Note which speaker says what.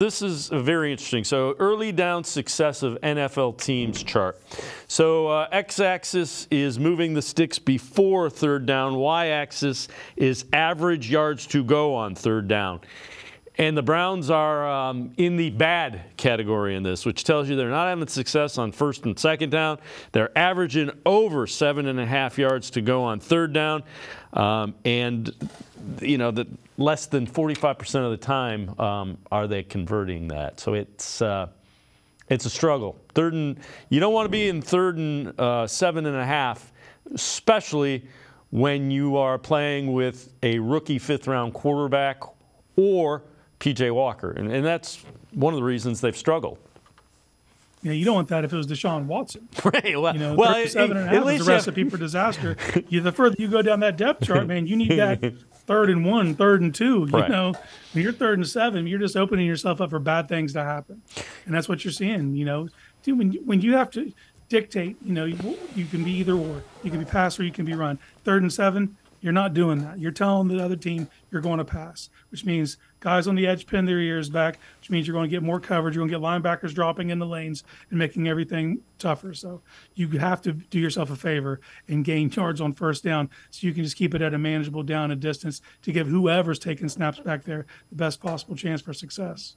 Speaker 1: This is very interesting. So, early down success of NFL teams chart. So, uh, x axis is moving the sticks before third down, y axis is average yards to go on third down. And the Browns are um, in the bad category in this, which tells you they're not having success on first and second down. They're averaging over seven and a half yards to go on third down. Um, and, you know, the, less than 45% of the time um, are they converting that. So it's. Uh, it's a struggle. Third and you don't want to be in third and uh, seven and a half, especially when you are playing with a rookie fifth round quarterback or PJ Walker. And, and that's one of the reasons they've struggled.
Speaker 2: Yeah, you don't want that if it was Deshaun Watson.
Speaker 1: Right. Well,
Speaker 2: You know,
Speaker 1: well,
Speaker 2: seven and a
Speaker 1: at
Speaker 2: is a recipe for disaster. you, the further you go down that depth chart, man, you need that third and one, third and two. You
Speaker 1: Right.
Speaker 2: know, when you're third and seven, you're just opening yourself up for bad things to happen, and that's what you're seeing. You know, Dude, when you, when you have to dictate, you know, you, you can be either or. You can be pass or you can be run. Third and seven, you're not doing that. You're telling the other team you're going to pass, which means guys on the edge pin their ears back, which means you're going to get more coverage. You're going to get linebackers dropping in the lanes and making everything tougher. So you have to do yourself a favor and gain yards on first down so you can just keep it at a manageable down and distance to give whoever's taking snaps back there the best possible chance for success.